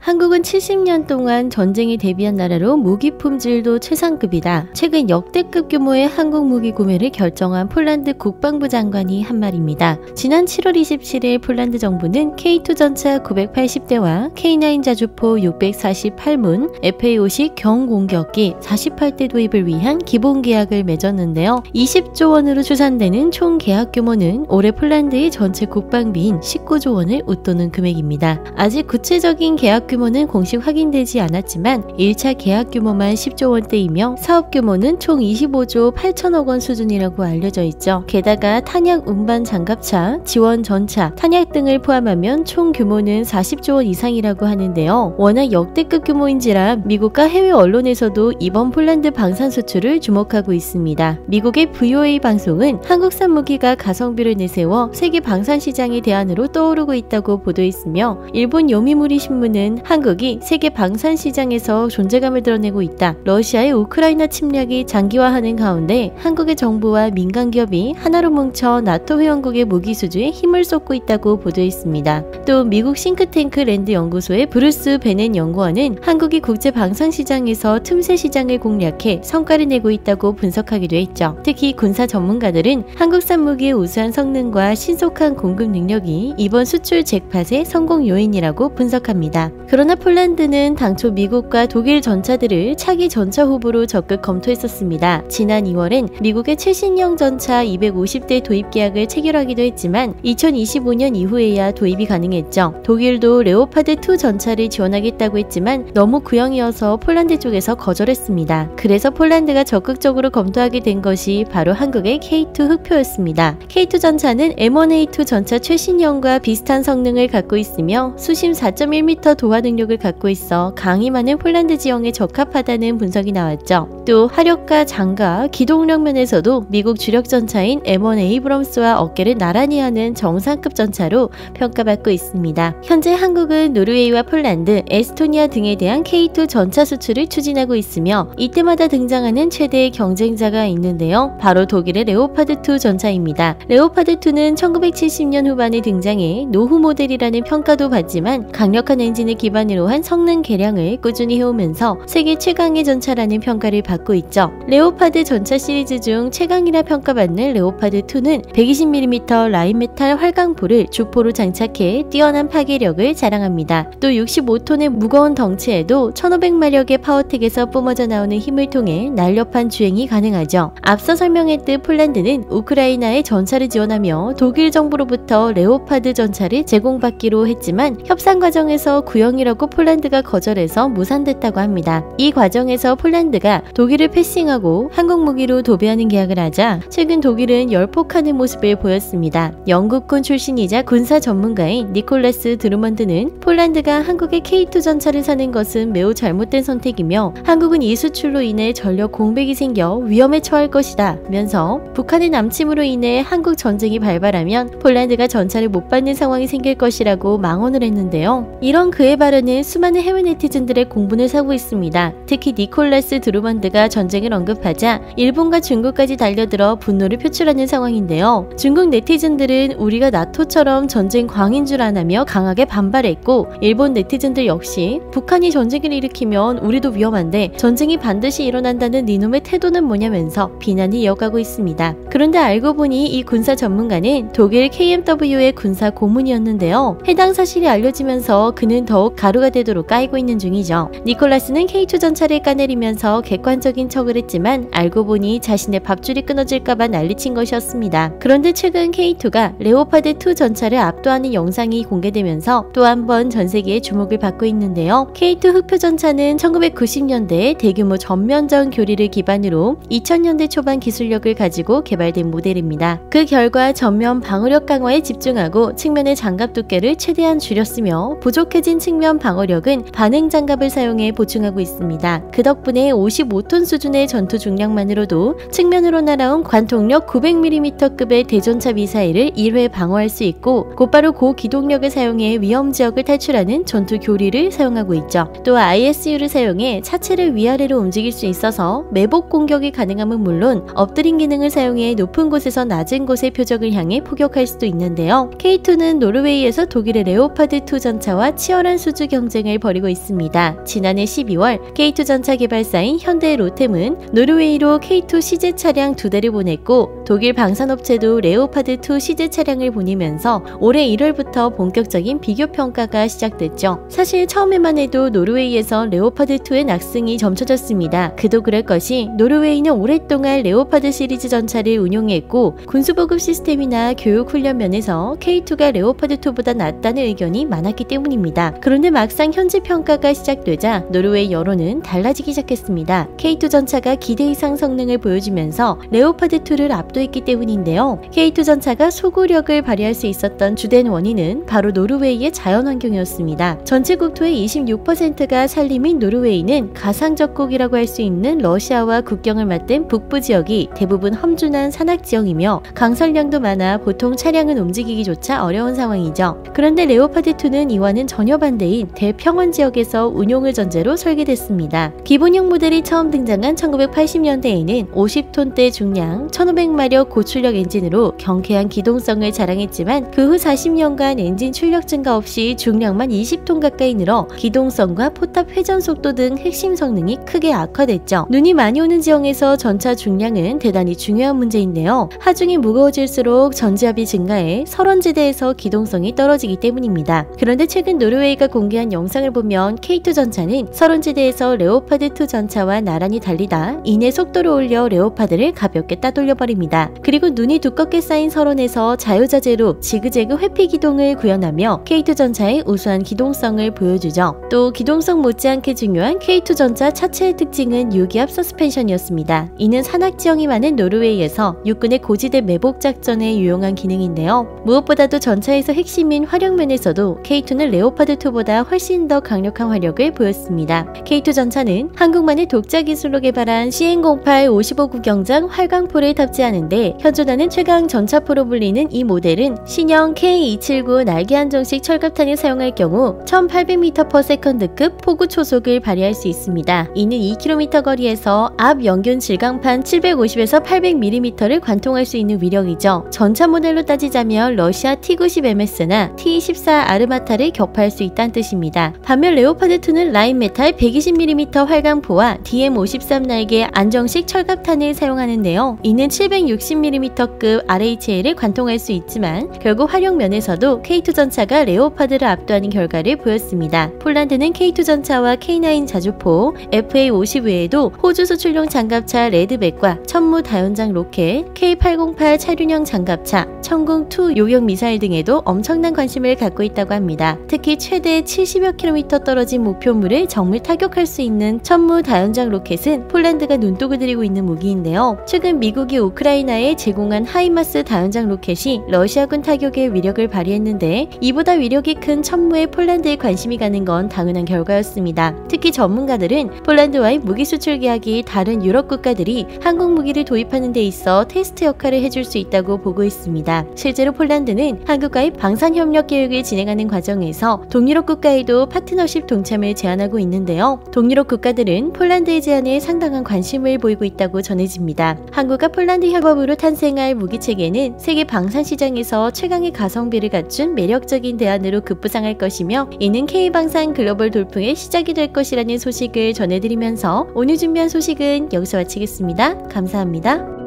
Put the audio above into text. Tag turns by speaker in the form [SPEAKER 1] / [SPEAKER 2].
[SPEAKER 1] 한국은 70년 동안 전쟁에 대비한 나라로 무기 품질도 최상급이다. 최근 역대급 규모의 한국 무기 구매를 결정한 폴란드 국방부 장관이 한 말입니다. 지난 7월 27일 폴란드 정부는 K2 전차 980대와 K9 자주포 648문, FA50 경공격기 48대 도입을 위한 기본 계약을 맺었는데요. 20조 원으로 추산되는 총 계약 규모는 올해 폴란드의 전체 국방비인 19조 원을 웃도는 금액입니다. 아직 구체적인 계약 규모는 공식 확인되지 않았지만 1차 계약 규모만 10조 원대이며 사업 규모는 총 25조 8천억 원 수준이라고 알려져 있죠. 게다가 탄약 운반 장갑차, 지원 전차, 탄약 등을 포함하면 총 규모는 40조 원 이상이라고 하는데요. 워낙 역대급 규모인지라 미국과 해외 언론에서도 이번 폴란드 방산 수출을 주목하고 있습니다. 미국의 VOA 방송은 한국산 무기가 가성비를 내세워 세계 방산 시장의 대안으로 떠오르고 있다고 보도했으며 일본 요미우리 신문은 한국이 세계 방산 시장에서 존재감을 드러내고 있다. 러시아의 우크라이나 침략이 장기화하는 가운데 한국의 정부와 민간 기업이 하나로 뭉쳐 나토 회원국의 무기 수주에 힘을 쏟고 있다고 보도했습니다. 또 미국 싱크탱크 랜드 연구소의 브루스 베넷 연구원은 한국이 국제 방산 시장에서 틈새 시장을 공략해 성과를 내고 있다고 분석하기도 했죠. 특히 군사 전문가들은 한국산 무기의 우수한 성능과 신속한 공급 능력이 이번 수출 잭팟의 성공 요인이라고 분석합니다. 그러나 폴란드는 당초 미국과 독일 전차들을 차기 전차 후보로 적극 검토했었습니다. 지난 2월엔 미국의 최신형 전차 250대 도입 계약을 체결하기도 했지만 2025년 이후에야 도입이 가능했죠. 독일도 레오파드2 전차를 지원하겠다고 했지만 너무 구형이어서 폴란드 쪽에서 거절했습니다. 그래서 폴란드가 적극적으로 검토하게 된 것이 바로 한국의 K2 흑표였습니다. K2 전차는 M1A2 전차 최신형과 비슷한 성능을 갖고 있으며 수심 4.1m 도하 능력을 갖고 있어 강이 많은 폴란드 지형에 적합하다는 분석이 나왔죠. 또 화력과 장갑, 기동력 면에서도 미국 주력 전차인 M1 에이브럼스와 어깨를 나란히 하는 정상급 전차로 평가받고 있습니다. 현재 한국은 노르웨이와 폴란드, 에스토니아 등에 대한 K2 전차 수출을 추진하고 있으며 이때마다 등장하는 최대의 경쟁자가 있는데요. 바로 독일의 레오파드2 전차입니다. 레오파드2는 1970년 후반에 등장해 노후 모델이라는 평가도 받지만 강력한 엔진을 기반 기반으로 한 성능 개량을 꾸준히 해오면서 세계 최강의 전차라는 평가를 받고 있죠. 레오파드 전차 시리즈 중 최강이라 평가받는 레오파드 2는 120mm 라인메탈 활강포를 주포로 장착해 뛰어난 파괴력을 자랑합니다. 또 65톤의 무거운 덩치에도 1500마력의 power pack에서 뿜어져 나오는 힘을 통해 날렵한 주행이 가능하죠. 앞서 설명했듯 폴란드는 우크라이나에 전차를 지원하며 독일 정부로부터 레오파드 전차를 제공받기로 했지만 협상 과정에서 구형 과정이라고 폴란드가 거절해서 무산됐다고 합니다. 이 과정에서 폴란드가 독일을 패싱하고 한국 무기로 도배하는 계약을 하자 최근 독일은 열폭하는 모습을 보였습니다. 영국군 출신이자 군사 전문가인 니콜라스 드루먼드는 폴란드가 한국의 K2 전차를 사는 것은 매우 잘못된 선택이며 한국은 이 수출로 인해 전력 공백이 생겨 위험에 처할 것이다 면서 북한의 남침으로 인해 한국 전쟁이 발발하면 폴란드가 전차를 못 받는 상황이 생길 것이라고 망언을 했는데요. 이런 그의 발 발언은 수많은 해외 네티즌들의 공분을 사고 있습니다. 특히 니콜라스 드루먼드가 전쟁을 언급하자 일본과 중국까지 달려들어 분노를 표출하는 상황인데요. 중국 네티즌들은 우리가 나토처럼 전쟁 광인 줄 아나며 강하게 반발했고 일본 네티즌들 역시 북한이 전쟁을 일으키면 우리도 위험한데 전쟁이 반드시 일어난다는 니놈의 태도는 뭐냐면서 비난이 이어가고 있습니다. 그런데 알고 보니 이 군사 전문가는 독일 KMW의 군사 고문이었는데요. 해당 사실이 알려지면서 그는 더욱 가루가 되도록 까이고 있는 중이죠. 니콜라스는 K2 전차를 까내리면서 객관적인 척을 했지만 알고 보니 자신의 밥줄이 끊어질까봐 난리친 것이었습니다. 그런데 최근 K2가 레오파드2 전차를 압도하는 영상이 공개되면서 또 한 번 전 세계의 주목을 받고 있는데요. K2 흑표 전차는 1990년대에 대규모 전면전 교리를 기반으로 2000년대 초반 기술력을 가지고 개발된 모델입니다. 그 결과 전면 방어력 강화에 집중하고 측면의 장갑 두께를 최대한 줄였으며 부족해진 측면 측면 방어력은 반응 장갑을 사용해 보충하고 있습니다. 그 덕분에 55톤 수준의 전투 중량만으로도 측면으로 날아온 관통력 900mm급의 대전차 미사일을 1회 방어할 수 있고 곧바로 고기동력을 사용해 위험 지역을 탈출하는 전투 교리를 사용하고 있죠. 또 ISU를 사용해 차체를 위아래로 움직일 수 있어서 매복 공격이 가능함은 물론 엎드린 기능을 사용해 높은 곳에서 낮은 곳의 표적을 향해 포격할 수도 있는데요. K2는 노르웨이에서 독일의 레오파드2 전차와 치열한 수 수주 경쟁을 벌이고 있습니다. 지난해 12월 K2 전차 개발사인 현대 로템은 노르웨이로 K2 시제 차량 두 대를 보냈고 독일 방산업체도 레오파드2 CJ 차량을 보내면서 올해 1월부터 본격적인 비교 평가가 시작됐죠. 사실 처음에만 해도 노르웨이에서 레오파드2의 낙승이 점쳐졌습니다. 그도 그럴 것이 노르웨이는 오랫동안 레오파드 시리즈 전차를 운용했고 군수보급 시스템이나 교육 훈련 면에서 K2가 레오파드2보다 낫다는 의견이 많았기 때문입니다. 그런 데 막상 현지 평가가 시작되자 노르웨이 여론은 달라지기 시작했습니다. K2 전차가 기대 이상 성능을 보여주면서 레오파드2를 압도했기 때문인데요. K2 전차가 소구력을 발휘할 수 있었던 주된 원인은 바로 노르웨이의 자연환경이었습니다. 전체 국토의 26%가 산림인 노르웨이는 가상적국이라고 할 수 있는 러시아와 국경을 맞댄 북부 지역이 대부분 험준한 산악 지형이며 강설량도 많아 보통 차량은 움직이기조차 어려운 상황이죠. 그런데 레오파드2는 이와는 전혀 반대인 대평원 지역에서 운용을 전제로 설계됐습니다. 기본형 모델이 처음 등장한 1980년대에는 50톤대 중량 1500마력 고출력 엔진으로 경쾌한 기동성을 자랑했지만 그 후 40년간 엔진 출력 증가 없이 중량만 20톤 가까이 늘어 기동성과 포탑 회전 속도 등 핵심 성능이 크게 악화됐죠. 눈이 많이 오는 지형에서 전차 중량은 대단히 중요한 문제인데요. 하중이 무거워질수록 접지압이 증가해 설원지대에서 기동성이 떨어지기 때문입니다. 그런데 최근 노르웨이가 공개한 영상을 보면 K2 전차는 설원지대에서 레오파드2 전차와 나란히 달리다 이내 속도를 올려 레오파드를 가볍게 따돌려버립니다. 그리고 눈이 두껍게 쌓인 설원에서 자유자재로 지그재그 회피 기동을 구현하며 K2 전차의 우수한 기동성을 보여주죠. 또 기동성 못지않게 중요한 K2 전차 차체의 특징은 유기압 서스펜션이었습니다. 이는 산악 지형이 많은 노르웨이에서 육군의 고지대 매복 작전에 유용한 기능인데요. 무엇보다도 전차에서 핵심인 화력면에서도 K2는 레오파드2보다 훨씬 더 강력한 화력을 보였습니다. K2 전차는 한국만의 독자 기술로 개발한 CN08 55구 경장 활강포를 탑재하는데 현존하는 최강 전차포로 불리는 이 모델은 신형 K279 날개 안정식 철갑탄을 사용할 경우 1800m/s급 포구 초속을 발휘할 수 있습니다. 이는 2km 거리에서 앞 연균 질강판 750에서 800mm를 관통할 수 있는 위력이죠. 전차 모델로 따지자면 러시아 T90MS나 T14 아르마타를 격파할 수 있다는 뜻입니다. 반면 레오파드2는 라인메탈 120mm 활강포와 DM53 날개 안정식 철갑탄을 사용하는데요. 이는 760mm급 RHA를 관통할 수 있지만 결국 활용 면에서도 K2 전차가 레오파드를 압도하는 결과를 보였습니다. 폴란드는 K2 전차와 K9 자주포, FA50 외에도 호주 수출용 장갑차 레드백과 천무 다연장 로켓, K808 차륜형 장갑차, 천궁2 요격 미사일 등에도 엄청난 관심을 갖고 있다고 합니다. 특히 최대 70여 킬로미터 떨어진 목표물을 정밀 타격할 수 있는 천무 다연장 로켓은 폴란드가 눈독을 들이고 있는 무기인데요. 최근 미국이 우크라이나에 제공한 하이마스 다연장 로켓이 러시아군 타격에 위력을 발휘했는데 이보다 위력이 큰 천무에 폴란드에 관심이 가는 건 당연한 결과였습니다. 특히 전문가들은 폴란드와의 무기 수출 계약이 다른 유럽 국가들이 한국 무기를 도입하는 데 있어 테스트 역할을 해줄 수 있다고 보고 있습니다. 실제로 폴란드는 한국과의 방산 협력 계획을 진행하는 과정에서 동유럽 국가에도 파트너십 동참을 제안하고 있는데요. 동유럽 국가들은 폴란드의 제안에 상당한 관심을 보이고 있다고 전해집니다. 한국과 폴란드 협업으로 탄생할 무기체계는 세계 방산 시장에서 최강의 가성비를 갖춘 매력적인 대안으로 급부상할 것이며 이는 K방산 글로벌 돌풍의 시작이 될 것이라는 소식을 전해드리면서 오늘 준비한 소식은 여기서 마치겠습니다. 감사합니다.